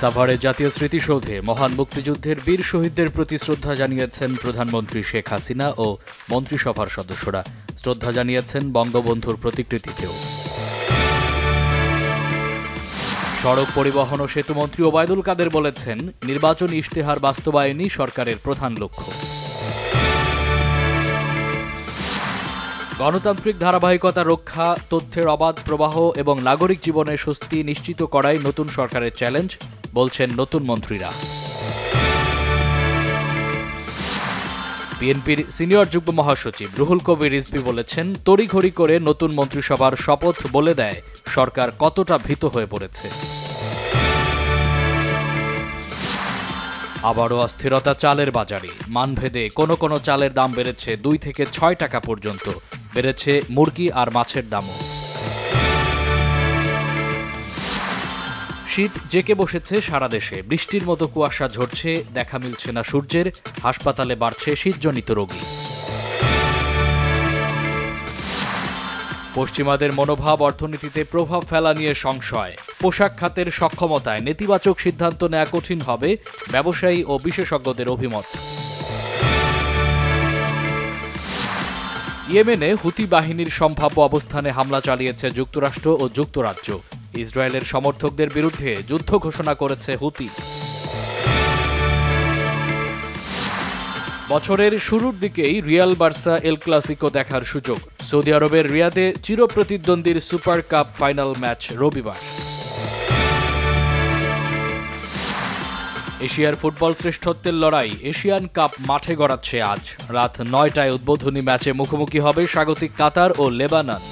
সাভারে জাতীয় স্মৃতিসৌধে মহান মুক্তিযুদ্ধের বীর শহীদদের প্রতি শ্রদ্ধা জানিয়েছেন প্রধানমন্ত্রী শেখ হাসিনা ও মন্ত্রিসভার সদস্যরা। শ্রদ্ধা জানিয়েছেন বঙ্গবন্ধুর প্রতিকৃতিতেও সড়ক পরিবহন ও সেতুমন্ত্রী ওবায়দুল কাদের বলেছেন, নির্বাচন ইশতেহার বাস্তবায়নই সরকারের প্রধান লক্ষ্য। গণতান্ত্রিক ধারাবাহিকতা রক্ষা, তথ্যের অবাধ প্রবাহ এবং নাগরিক জীবনের স্বস্তি নিশ্চিত করাই নতুন সরকারের চ্যালেঞ্জ। বলছেন নতুন মন্ত্রীরা। বিএনপির সিনিয়র যুগ্ম মহাসচিব রুহুল কবির রিজভি বলেছেন, তড়িঘড়ি করে নতুন মন্ত্রিসভার শপথ বলে দেয়, সরকার কতটা ভীত হয়ে পড়েছে। আবারও অস্থিরতা চালের বাজারে। মানভেদে কোনো কোনো চালের দাম বেড়েছে দুই থেকে ছয় টাকা পর্যন্ত। বেড়েছে মুরগি আর মাছের দামও। শীত জেকে বসেছে সারা দেশে। বৃষ্টির মতো কুয়াশা ঝরছে, দেখা মিলছে না সূর্যের, হাসপাতালে বাড়ছে শীতজনিত রোগী। পশ্চিমাদের মনোভাব অর্থনীতিতে প্রভাব ফেলা নিয়ে সংশয়। পোশাক খাতের সক্ষমতায় নেতিবাচক সিদ্ধান্ত নেওয়া কঠিন হবে, ব্যবসায়ী ও বিশেষজ্ঞদের অভিমত। ইয়েমেনে হুতি বাহিনীর সম্ভাব্য অবস্থানে হামলা চালিয়েছে যুক্তরাষ্ট্র ও যুক্তরাজ্য। ইসরায়েলের সমর্থকদের বিরুদ্ধে যুদ্ধ ঘোষণা করেছে হুতি। বছরের শুরুর দিকেই রিয়াল বার্সা এল ক্লাসিকো দেখার সুযোগ। সৌদি আরবের রিয়াদে চিরপ্রতিদ্বন্দ্বীর সুপার কাপ ফাইনাল ম্যাচ রবিবার। এশিয়ার ফুটবল শ্রেষ্ঠত্বের লড়াই এশিয়ান কাপ মাঠে গড়াচ্ছে আজ। রাত নয়টায় উদ্বোধনী ম্যাচে মুখোমুখি হবে স্বাগতিক কাতার ও লেবানন।